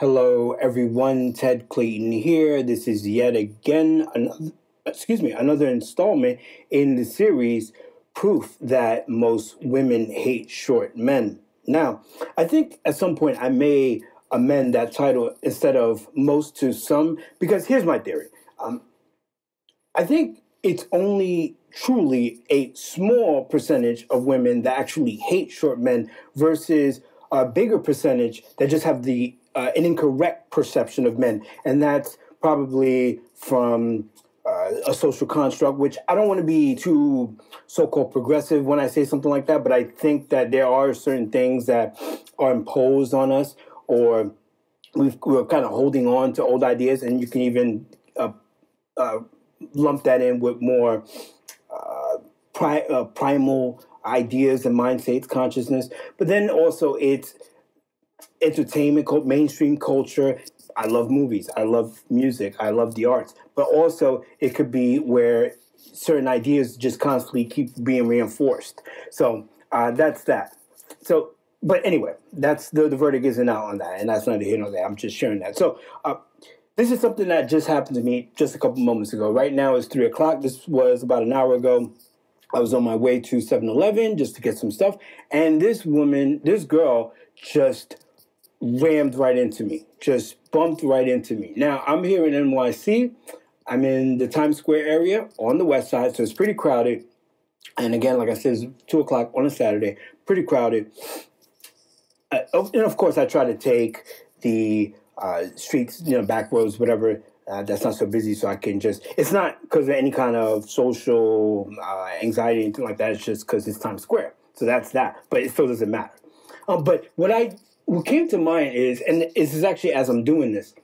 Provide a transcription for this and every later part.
Hello, everyone. Ted Clayton here. This is yet again another, excuse me, another installment in the series Proof that Most Women Hate Short Men. Now, I think at some point I may amend that title instead of most to some, because here's my theory. Um, I think it's only truly a small percentage of women that actually hate short men versus a bigger percentage that just have the uh, an incorrect perception of men, and that's probably from uh, a social construct. Which I don't want to be too so-called progressive when I say something like that, but I think that there are certain things that are imposed on us, or we are kind of holding on to old ideas, and you can even uh, uh lump that in with more uh, pri- uh, primal ideas and mindsets, consciousness. But then also it's entertainment, mainstream culture. I love movies. I love music. I love the arts. But also, it could be where certain ideas just constantly keep being reinforced. So uh, that's that. So, but anyway, that's the, the verdict isn't out on that, and that's not a hit on that. I'm just sharing that. So, uh, this is something that just happened to me just a couple moments ago. Right now it's three o'clock. This was about an hour ago. I was on my way to 7 Eleven just to get some stuff. And this woman, this girl, just rammed right into me, just bumped right into me. Now, I'm here in NYC. I'm in the Times Square area on the west side, so it's pretty crowded. And again, like I said, it's 2 o'clock on a Saturday, pretty crowded. Uh, and of course, I try to take the uh, streets, you know, back roads, whatever, uh, that's not so busy, so I can just. It's not because of any kind of social uh, anxiety, anything like that. It's just because it's Times Square. So that's that. But it still doesn't matter. Um, but what I what came to mind is, and this is actually as I'm doing this,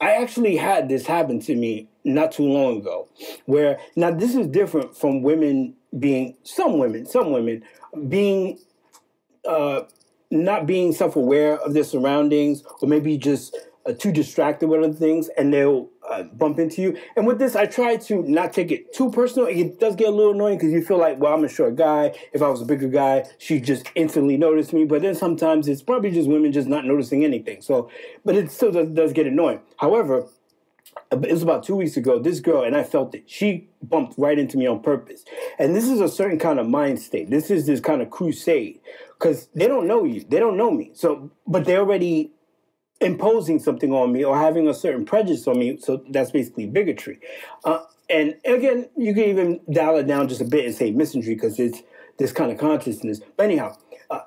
I actually had this happen to me not too long ago, where now this is different from women being some women, some women being uh, not being self-aware of their surroundings, or maybe just uh, too distracted with other things, and they'll bump into you. And with this, I try to not take it too personal. It does get a little annoying because you feel like, well, I'm a short guy. If I was a bigger guy, she'd just instantly notice me. But then sometimes it's probably just women just not noticing anything. So, but it still does, does get annoying. However, it was about two weeks ago. This girl, and I felt it. She bumped right into me on purpose. And this is a certain kind of mind state. This is this kind of crusade because they don't know you. They don't know me. So, but they already imposing something on me or having a certain prejudice on me. So that's basically bigotry. Uh, and again, you can even dial it down just a bit and say misandry because it's this kind of consciousness. But anyhow, uh,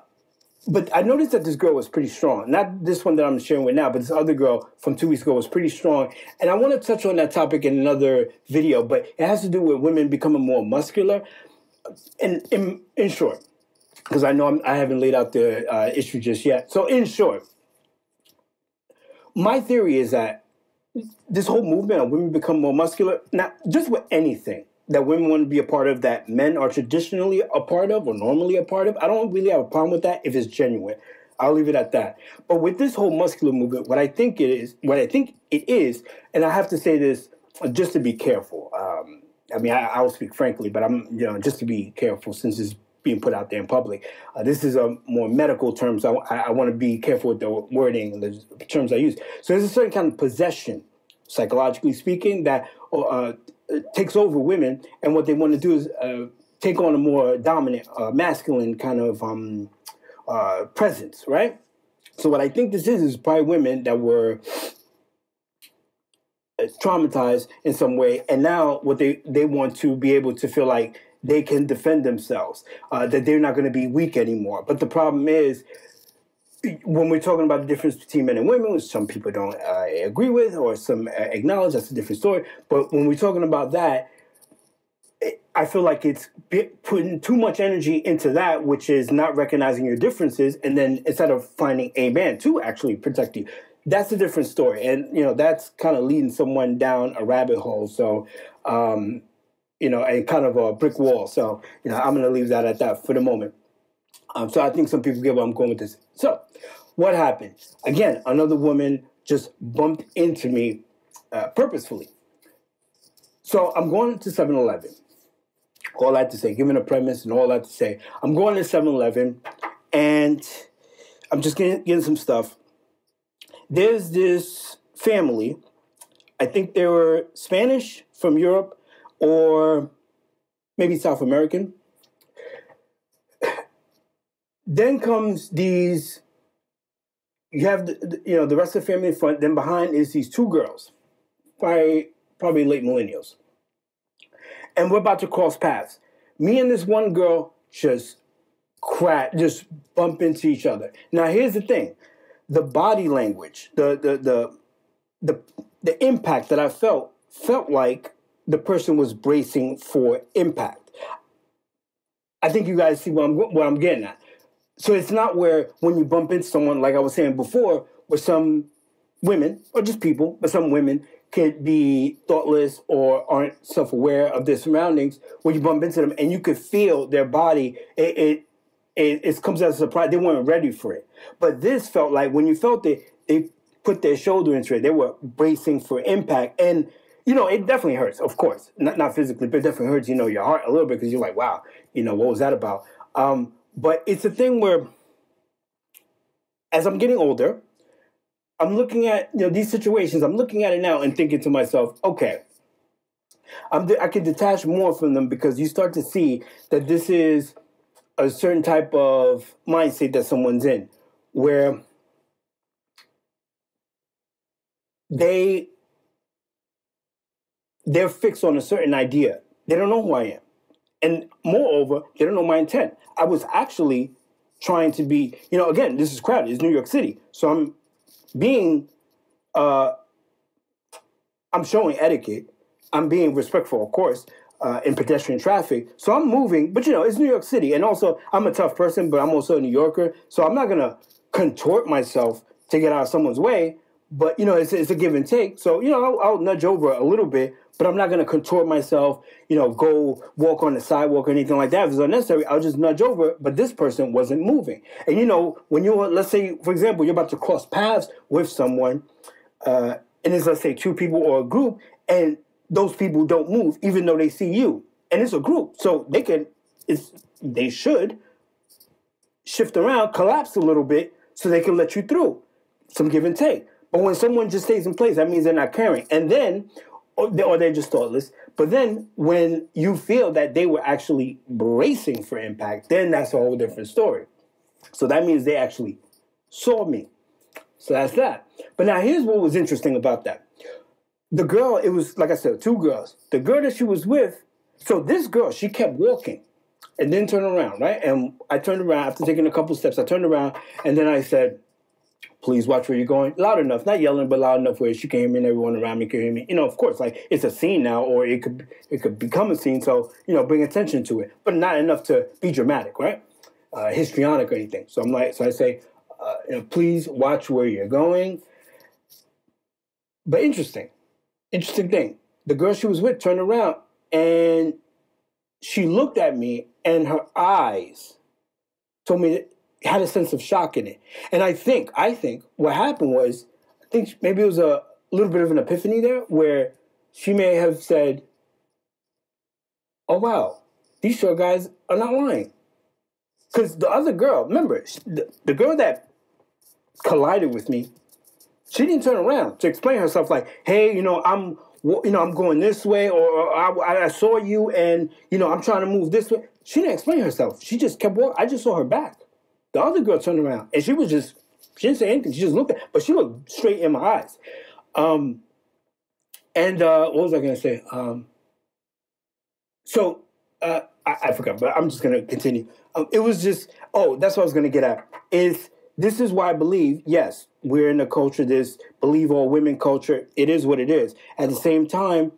but I noticed that this girl was pretty strong. Not this one that I'm sharing with now, but this other girl from two weeks ago was pretty strong. And I want to touch on that topic in another video, but it has to do with women becoming more muscular. And in, in short, because I know I'm, I have not laid out the uh, issue just yet. So in short, my theory is that this whole movement of women become more muscular, not just with anything that women want to be a part of that men are traditionally a part of or normally a part of. I don't really have a problem with that if it's genuine. I'll leave it at that. But with this whole muscular movement, what I think it is, what I think it is, and I have to say this just to be careful. Um, I mean, I, I'll speak frankly, but I'm, you know, just to be careful since it's being put out there in public. Uh, this is a more medical term, so I, I want to be careful with the wording and the terms I use. So there's a certain kind of possession, psychologically speaking, that uh, takes over women, and what they want to do is uh, take on a more dominant, uh, masculine kind of um, uh, presence, right? So what I think this is is probably women that were uh, traumatized in some way, and now what they they want to be able to feel like they can defend themselves, uh, that they're not going to be weak anymore. But the problem is, when we're talking about the difference between men and women, which some people don't uh, agree with or some uh, acknowledge, that's a different story. But when we're talking about that, I feel like it's putting too much energy into that, which is not recognizing your differences, and then instead of finding a man to actually protect you, that's a different story. And you know that's kind of leading someone down a rabbit hole. So um, you know, a kind of a brick wall. So, you know, I'm going to leave that at that for the moment. Um, so I think some people get where I'm going with this. So, what happened? Again, another woman just bumped into me uh, purposefully. So I'm going to 7 Eleven. All that to say, given a premise and all that to say, I'm going to 7 Eleven and I'm just getting, getting some stuff. there's this family. I think they were Spanish from Europe or maybe South American. Then comes these. You have the, you know the rest of the family in front. Then behind is these two girls, probably probably late millennials, and we're about to cross paths. Me and this one girl just crack, just bump into each other. Now here's the thing: the body language, the the the the the impact that I felt felt like the person was bracing for impact. I think you guys see what I'm what I'm getting at. So it's not where when you bump into someone, like I was saying before, where some women or just people, but some women could be thoughtless or aren't self-aware of their surroundings. When you bump into them and you could feel their body, it it it, it comes as a surprise. They weren't ready for it. But this felt like when you felt it, they put their shoulder into it. They were bracing for impact. And, you know, it definitely hurts, of course. Not, not physically, but it definitely hurts, you know, your heart a little bit because you're like, wow, you know, what was that about? Um, but it's a thing where, as I'm getting older, I'm looking at, you know, these situations, I'm looking at it now and thinking to myself, okay, I'm, I can detach more from them because you start to see that this is a certain type of mindset that someone's in where they they're fixed on a certain idea. They don't know who I am. And moreover, they don't know my intent. I was actually trying to be, you know, again, this is crowded, it's New York City. So I'm being uh I'm showing etiquette. I'm being respectful, of course, uh, in pedestrian traffic. So I'm moving, but you know, it's New York City. And also, I'm a tough person, but I'm also a New Yorker. So I'm not going to contort myself to get out of someone's way. But, you know, it's, it's a give and take. So, you know, I'll, I'll nudge over a little bit, but I'm not going to contort myself, you know, go walk on the sidewalk or anything like that. If it's unnecessary, I'll just nudge over. But this person wasn't moving. And, you know, when you're, let's say, for example, you're about to cross paths with someone, uh, and it's, let's say, two people or a group, and those people don't move even though they see you and it's a group so they can it's they should shift around collapse a little bit so they can let you through some give and take but when someone just stays in place that means they're not caring and then or, they, or they're just thoughtless but then when you feel that they were actually bracing for impact then that's a whole different story so that means they actually saw me so that's that but now here's what was interesting about that the girl, it was like I said, two girls. The girl that she was with, so this girl, she kept walking and then turned around, right? And I turned around after taking a couple steps. I turned around and then I said, "Please watch where you're going." Loud enough, not yelling, but loud enough where she can hear me and everyone around me can hear me. You know, of course, like it's a scene now, or it could it could become a scene. So you know, bring attention to it, but not enough to be dramatic, right? Uh, histrionic or anything. So I'm like, so I say, uh, you know, please watch where you're going. But interesting interesting thing. The girl she was with turned around and she looked at me and her eyes told me that had a sense of shock in it. And I think, I think what happened was, I think maybe it was a little bit of an epiphany there where she may have said, Oh wow, these short guys are not lying. Because the other girl, remember, the, the girl that collided with me, she didn't turn around to explain herself like, hey, you know, I'm you know, I'm going this way, or, I, I, saw you, and you know, I'm trying to move this way. She didn't explain herself. She just kept walking. I just saw her back. The other girl turned around, and she was just she didn't say anything. She just looked at, but she looked straight in my eyes. Um, and uh, what was I going to say? Um, so uh, I, I, forgot, but I'm just going to continue. Um, it was just oh, that's what I was going to get at. Is this is why I believe yes, we're in a culture, this believe all women culture. It is what it is. At the same time,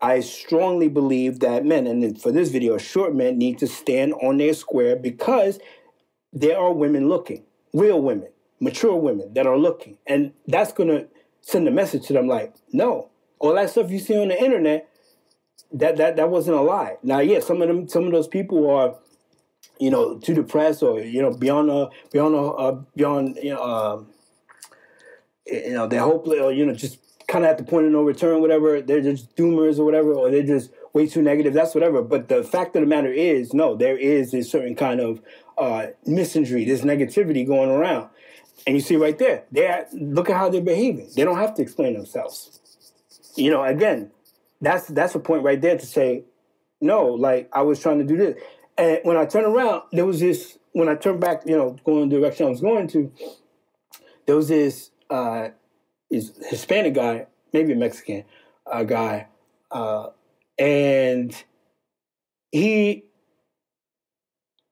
I strongly believe that men, and for this video, short men need to stand on their square because there are women looking, real women, mature women that are looking. And that's going to send a message to them like, no, all that stuff you see on the internet, that, that, that wasn't a lie. Now, yeah, some of them, some of those people are, you know, too depressed or, you know, beyond, uh, beyond, uh, beyond, you know, um, you know, they're hopeless or, you know, just kind of at the point of no return, whatever. They're just doomers or whatever, or they're just way too negative. That's whatever. But the fact of the matter is, no, there is a certain kind of uh, misanthropy, this negativity going around. And you see right there, they look at how they're behaving. They don't have to explain themselves. You know, again, that's that's a point right there to say, no, like I was trying to do this. And when I turned around, there was this when I turned back, you know, going the direction I was going to, there was this uh is Hispanic guy, maybe a Mexican uh, guy, uh, and he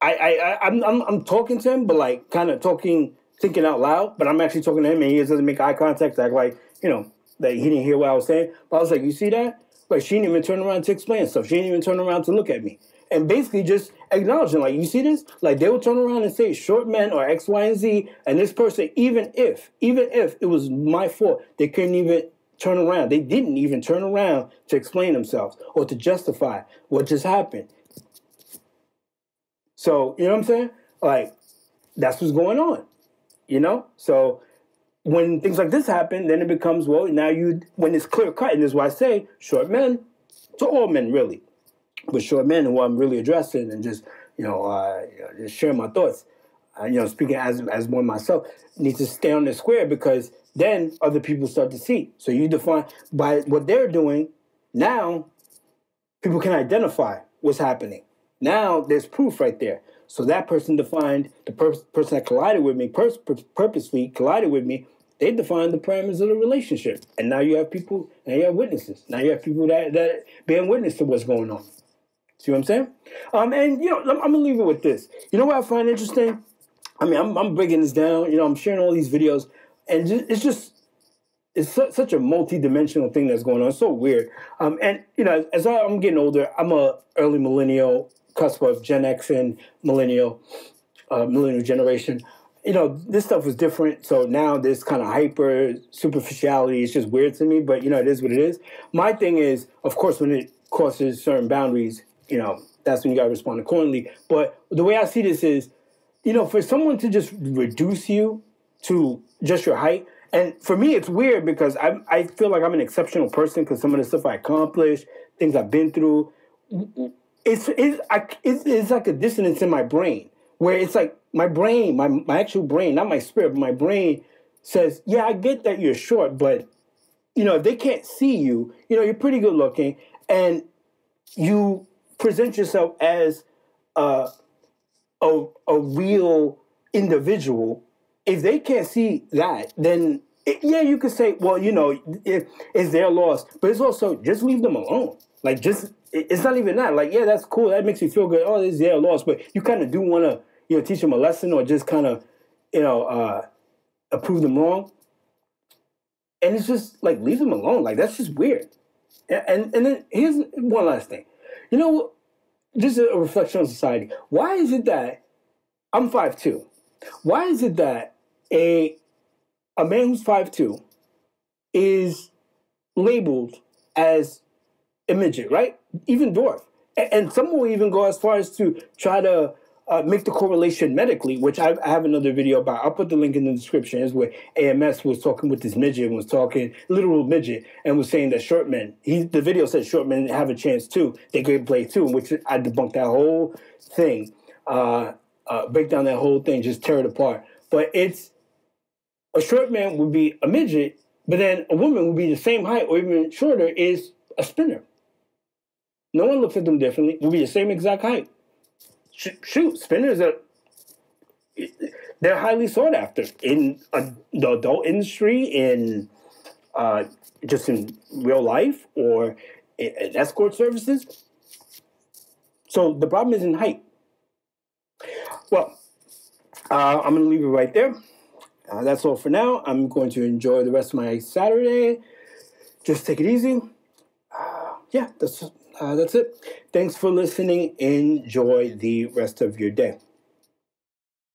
I, I, I'm, I'm, I'm talking to him, but like kind of talking, thinking out loud. But I'm actually talking to him, and he doesn't make eye contact, act like you know that he didn't hear what I was saying. But I was like, you see that? Like she didn't even turn around to explain stuff. She didn't even turn around to look at me, and basically just acknowledging, like, you see this? Like they would turn around and say short men or X, Y, and Z, and this person, even if, even if it was my fault, they couldn't even turn around. They didn't even turn around to explain themselves or to justify what just happened. So, you know what I'm saying? Like, that's what's going on, you know? So, when things like this happen, then it becomes, well, now you, when it's clear cut, and this is why I say short men, to all men, really, but short men who I'm really addressing and just, you know, uh, just sharing my thoughts, uh, you know, speaking as, as one myself, needs to stay on the square because then other people start to see. So you define by what they're doing, now people can identify what's happening. Now there's proof right there. So that person defined the per- person that collided with me, pur- purposely collided with me. They defined the parameters of the relationship, and now you have people, now you have witnesses. Now you have people that that being witness to what's going on. See what I'm saying? Um, and you know, I'm, I'm, gonna leave it with this. You know what I find interesting? I mean, I'm, I'm breaking this down. You know, I'm sharing all these videos, and it's just it's su- such a multi-dimensional thing that's going on. It's so weird. Um, and you know, as I, I'm getting older, I'm a early millennial cusp of Gen X and millennial, uh, millennial generation. You know, this stuff was different. So now this kind of hyper superficiality is just weird to me, but you know, it is what it is. My thing is, of course, when it crosses certain boundaries, you know, that's when you got to respond accordingly. But the way I see this is, you know, for someone to just reduce you to just your height, and for me, it's weird because I I feel like I'm an exceptional person because some of the stuff I accomplished, things I've been through, it's it's, I, it's it's like a dissonance in my brain where it's like my brain, my my actual brain, not my spirit, but my brain says, "Yeah, I get that you're short, but you know, if they can't see you, you know, you're pretty good looking, and you present yourself as a a, real individual. If they can't see that, then it, yeah, you could say, well, you know, it, it's their loss, but it's also just leave them alone. Like, just it's not even that. Like, yeah, that's cool. That makes you feel good. Oh, this is their loss, but you kind of do want to, you know, teach them a lesson or just kind of, you know, uh, prove them wrong. And it's just like leave them alone. Like that's just weird. And and, and then here's one last thing. You know, just a reflection on society. Why is it that I'm five two? Why is it that a a man who's five two is labeled as a midget, right? Even dwarf. And, and some will even go as far as to try to uh, make the correlation medically, which I, I, have another video about. I'll put the link in the description. Is where AMS was talking with this midget and was talking literal midget and was saying that short men. He the video said short men have a chance too. They could play too, which I debunked that whole thing, uh, uh, break down that whole thing, just tear it apart. But it's a short man would be a midget, but then a woman would be the same height or even shorter is a spinner. No one looks at them differently. We'll be the same exact height. Shoot, spinners are they're highly sought after in the adult industry, in uh, just in real life, or in, in escort services. So the problem is in height. Well, uh, I'm going to leave it right there. Uh, that's all for now. I'm going to enjoy the rest of my Saturday. Just take it easy. Uh, yeah, that's uh, that's it. Thanks for listening. Enjoy the rest of your day.